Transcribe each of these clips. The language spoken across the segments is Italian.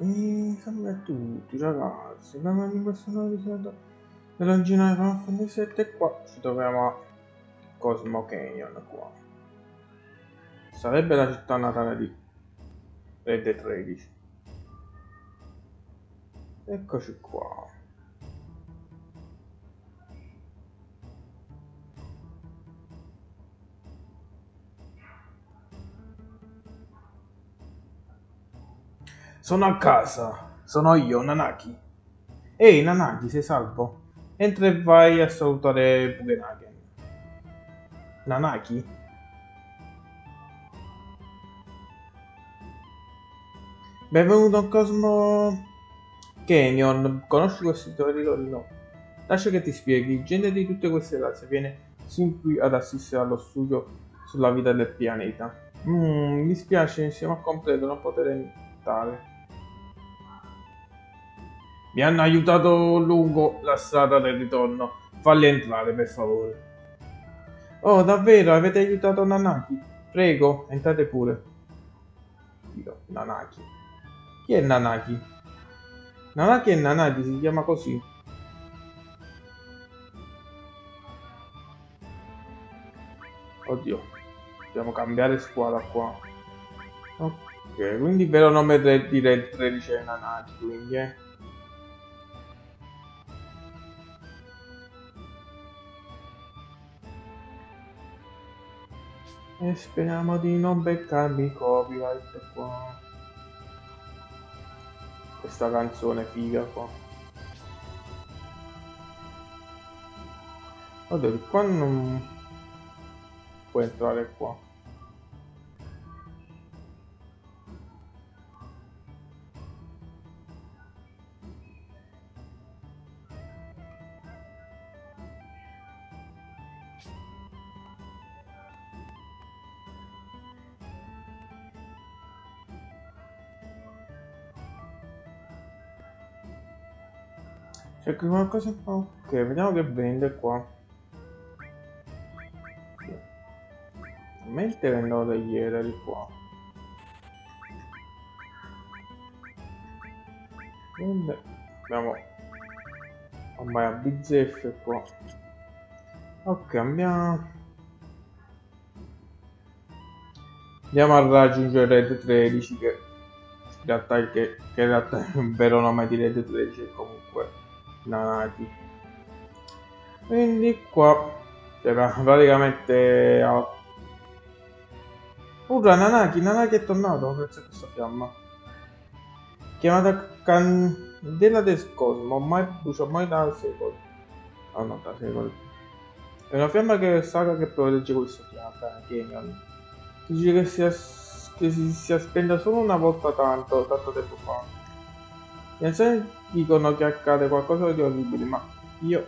E salve a tutti ragazzi, benvenuti in questo nuovo episodio dell'originale Final Fantasy 7 e qua ci troviamo a Cosmo Canyon qua. Sarebbe la città natale di Red Dead 13. Eccoci qua. Sono a casa. Sono io, Nanaki. Ehi, Nanaki, sei salvo? Entra e vai a salutare Bugenagen. Nanaki? Benvenuto a Cosmo Canyon. Conosci questo territorio? No. Lascia che ti spieghi. Gente di tutte queste razze viene sin qui ad assistere allo studio sulla vita del pianeta. Mm, mi spiace, siamo a completo, non poter entrare. Mi hanno aiutato lungo la strada del ritorno. Falli entrare, per favore. Oh, davvero? Avete aiutato Nanaki? Prego, entrate pure. Dio, Nanaki. Chi è Nanaki? Nanaki è Nanaki, si chiama così. Oddio. Dobbiamo cambiare squadra qua. Ok, quindi il vero nome di Red 13 è Nanaki, quindi eh. E speriamo di non beccarmi copyright qua. Questa canzone figa qua. Oddio, di qua non può entrare qua. Qui qualcosa qua? Ok, vediamo che vende qua. Mentre vendono degli erari qua. Vende. Abbiamo ormai a bizzeffe qua. Ok, andiamo. Andiamo a raggiungere Red 13 che in realtà, che, che in realtà è il vero nome di Red 13 comunque Nanaki quindi qua c'era praticamente a... Urra Nanaki, Nanaki è tornato grazie a questa fiamma. Chiamata Candela del Cosmo ormai brucia ormai da secoli. Oh no da secoli. È una fiamma che saga che protegge questo canyon dice che, sia, che si sia spenta solo una volta tanto tanto tempo fa gli anziani dicono che accade qualcosa di orribile, ma io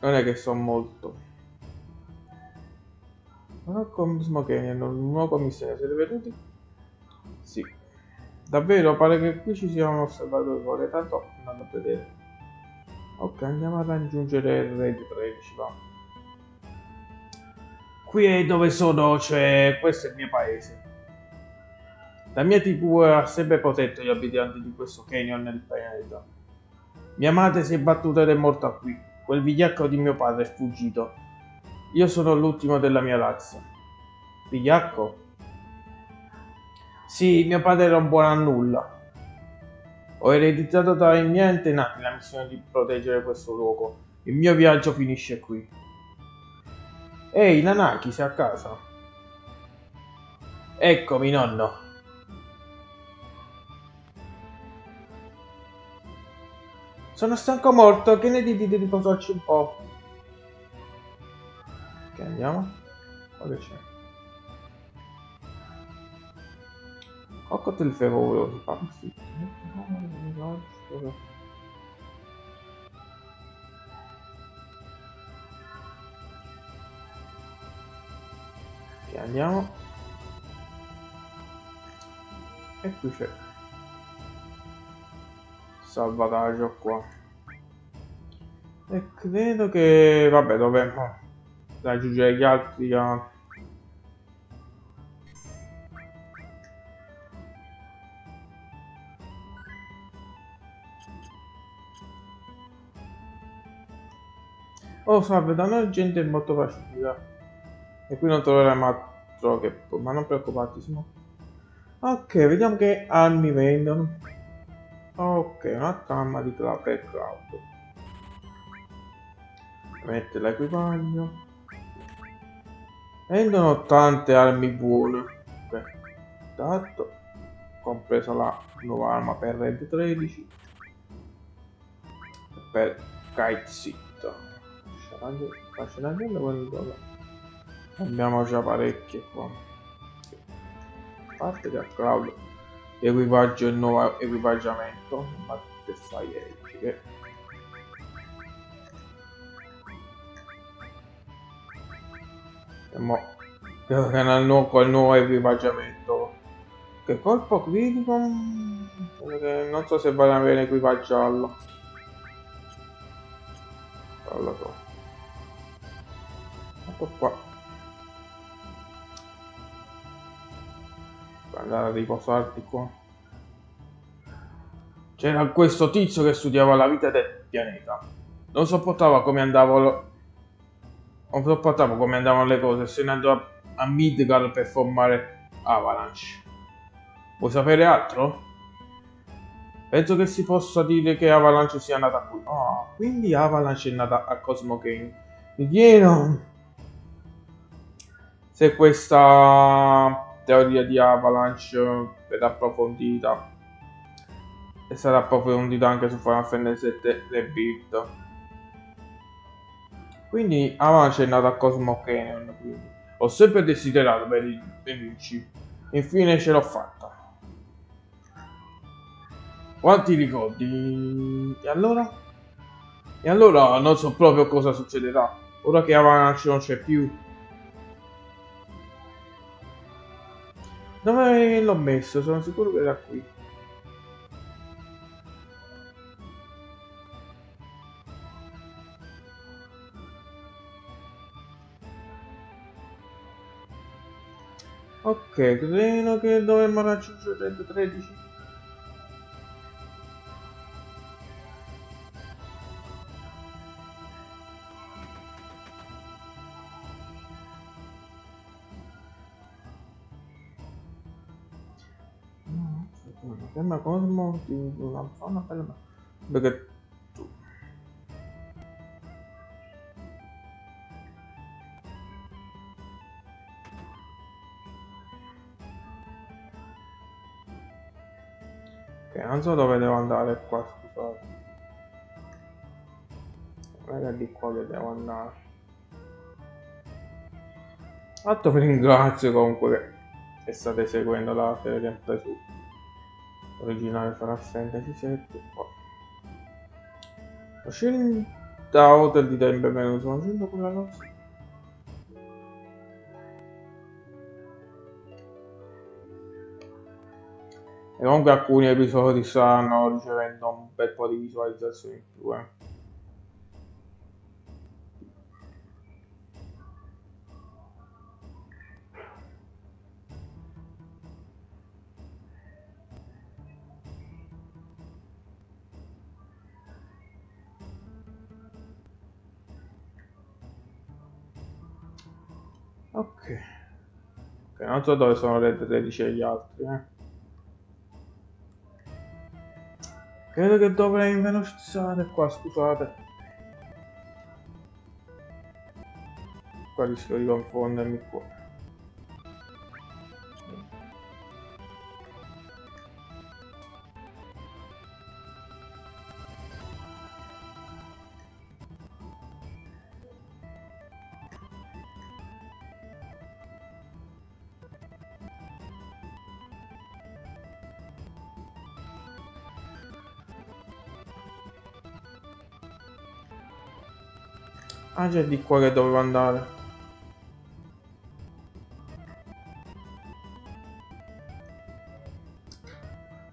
non è che so molto. Ma con Smokenian, un nuovo commissario, siete venuti? Sì. Davvero, pare che qui ci sia un osservatore fuori, tanto andando a vedere. Ok, andiamo a raggiungere il Red 13, va. Qui è dove sono, cioè, questo è il mio paese. La mia TV ha sempre protetto gli abitanti di questo canyon nel pianeta. Mia madre si è battuta ed è morta qui. Quel vigliacco di mio padre è fuggito. Io sono l'ultimo della mia razza. Vigliacco? Sì, mio padre era un buon a nulla. Ho ereditato dai miei antenati la missione di proteggere questo luogo. Il mio viaggio finisce qui. Ehi, Nanaki, sei a casa? Eccomi, nonno. Sono stanco morto, che ne dite di riposarci un po'? Ok, andiamo. Qua c'è? Cocktail favoloso. Ah, sì. Ok, andiamo. E qui c'è salvataggio qua e credo che vabbè dovremmo oh, raggiungere gli altri a Oh salve, da noi gente è molto pacifica. E qui non troveremo altro che... Ma non preoccuparti, Ok, vediamo che armi vendono. Ok, un'altra arma di cloud per cloud. Mette l'equipaggio. Vendono tante armi buone. Ok, intanto compresa la nuova arma per Red 13 per Kite Sit Fascinagliello quello dove abbiamo già parecchie qua a parte che a Cloud equipaggio e nuovo equipaggiamento ma che fai che e mo nel nuovo, col nuovo equipaggiamento. Che colpo critico non so se vale bene equipaggiarlo. Non lo so ecco qua andare a riposarti qua c'era questo tizio che studiava la vita del pianeta non sopportava come andavano non sopportavo come andavano le cose se ne andò a, a Midgar per formare Avalanche vuoi sapere altro? Penso che si possa dire che Avalanche sia nata qui. Oh, quindi Avalanche è nata a Cosmo Game. Chiedo se questa teoria di Avalanche verrà approfondita e sarà approfondita anche su Final Fantasy VII Rebuild. Quindi Avalanche è nata a Cosmo Canyon. Quindi. Ho sempre desiderato per i nemici. Infine ce l'ho fatta. Quanti ricordi? E allora? E allora non so proprio cosa succederà. Ora che Avalanche non c'è più. Dove l'ho messo? Sono sicuro che era qui. Ok, credo che dovremmo raggiungere 113. Sembra Cosmo di una fauna bella perché ok non so dove devo andare qua scusate. Non è di qua che devo andare. Fatto vi ringrazio comunque che state seguendo la serie sempre su originale Final Fantasy 7 qua la scelta hotel di tempo venuto sono giunto con la nostra. E comunque alcuni episodi stanno ricevendo un bel po' di visualizzazioni in più eh. Ok. Ok, non so dove sono le 13 e gli altri, eh. Credo che dovrei velocizzare qua, scusate. Qua rischio di confondermi qua. Ah, c'è di qua che dovevo andare.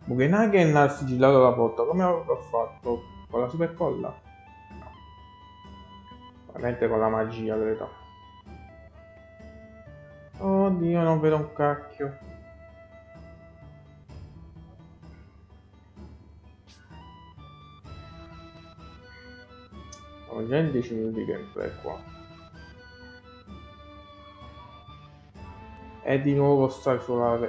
Bugenhagen ha sigillato la porta. Come avevo fatto? Con la super colla? No. Ovviamente con la magia, credo. Oddio, non vedo un cacchio. Siamo già in 10 minuti di gameplay qua. E di nuovo stai sulla.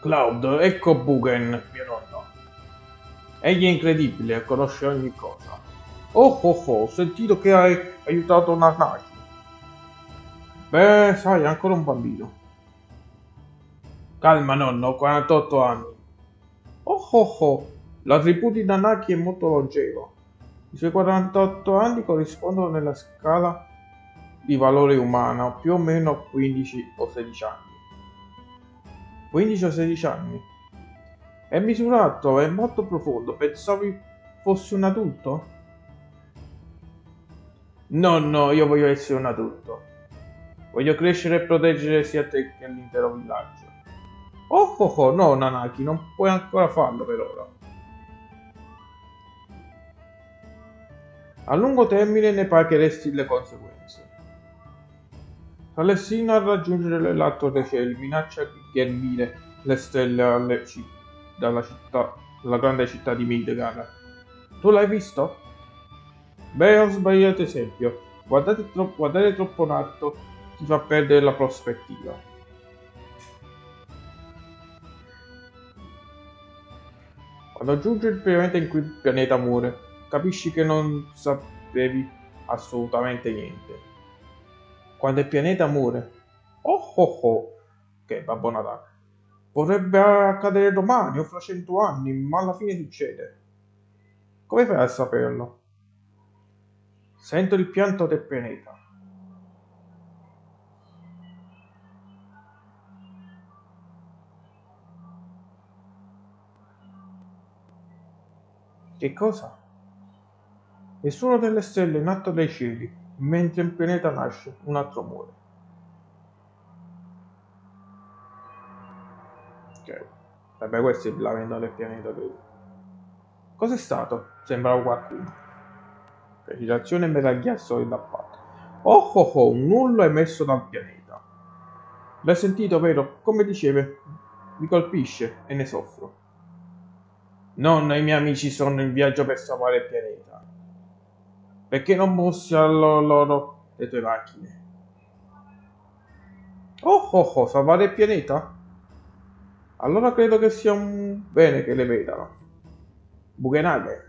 Cloud, ecco Bugen, mio nonno. Egli è incredibile, conosce ogni cosa. Oh oh oh, ho sentito che hai aiutato Nanaki. Beh, sai, è ancora un bambino. Calma nonno, ho 48 anni. Oh oh oh, l'attributo di Nanaki è molto longevo. I suoi 48 anni corrispondono nella scala di valore umano più o meno a 15 o 16 anni. 15 o 16 anni. È misurato, è molto profondo. Pensavi fossi un adulto? No, no, io voglio essere un adulto. Voglio crescere e proteggere sia te che l'intero villaggio. Oh oh oh, no Nanaki, non puoi ancora farlo per ora. A lungo termine ne pagheresti le conseguenze. Alessino a raggiungere l'alto dei cieli minaccia di ghermire le stelle alle ci- dalla città, dalla grande città di Midgar. Tu l'hai visto? Beh, ho sbagliato esempio. Guardate, tro- guardare troppo in alto ti fa perdere la prospettiva. Quando giunge il pianeta in cui il pianeta muore, capisci che non sapevi assolutamente niente. Quando il pianeta muore, oh oh oh, che Babbo Natale, potrebbe accadere domani o fra cento anni, ma alla fine succede. Come fai a saperlo? Sento il pianto del pianeta. Che cosa? Nessuno delle stelle in atto dai cieli, mentre il pianeta nasce, un altro muore. Ok. Vabbè, questo è il lamento del pianeta. credo. Cos'è stato? Sembrava qualcuno. Precipitazione meravigliosa da parte. Oh oh oh, un nullo emesso dal pianeta. L'hai sentito, vero? Come dicevi, mi colpisce e ne soffro. Non, i miei amici sono in viaggio per salvare il pianeta. Perché non mossi a lo- loro le tue macchine? Oh oh oh, salvare il pianeta? Allora credo che sia un bene che le vedano. Bugenage.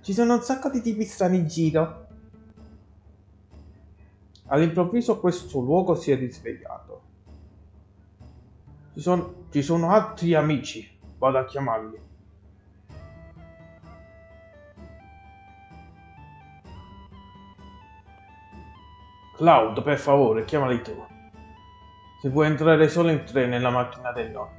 Ci sono un sacco di tipi strani in giro. All'improvviso questo luogo si è risvegliato. Ci sono, ci sono altri amici. Vado a chiamarli. Cloud, per favore, chiamali tu. Se vuoi entrare solo in tre nella macchina del nonno.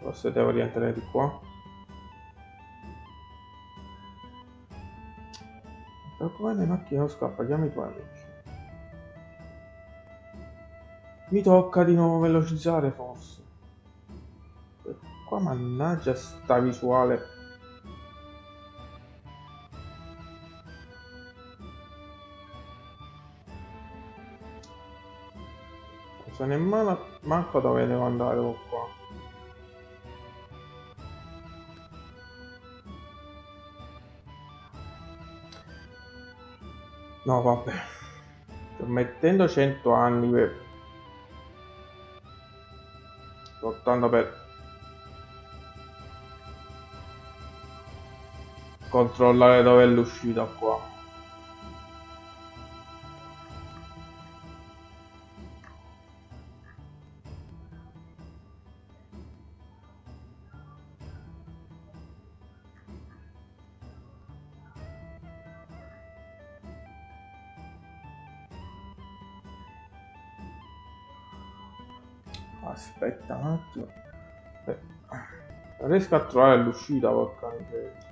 Forse devo rientrare di qua. Ma come le macchine scappa? Chiami i tuoi amici. Mi tocca di nuovo velocizzare forse. E Qua mannaggia sta visuale. Non so nemmeno manco dove devo andare con qua. No, vabbè. Sto mettendo 100 anni per... lottando per... controllare dove è l'uscita qua. Eh, riesco a trovare l'uscita, porca miseria.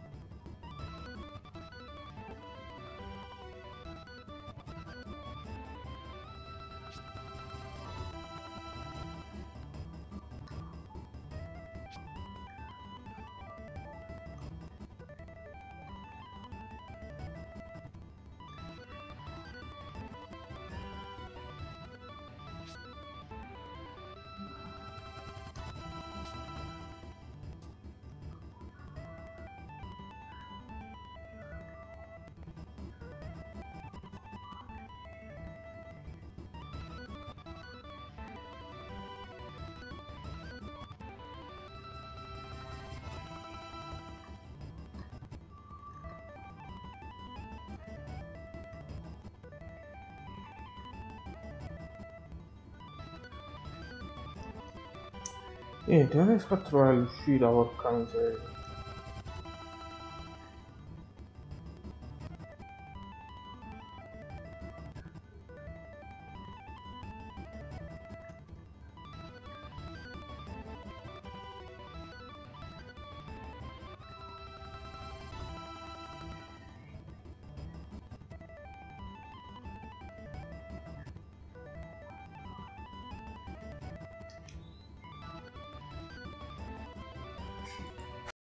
Niente, non riesco a trovare l'uscita, porca miseria.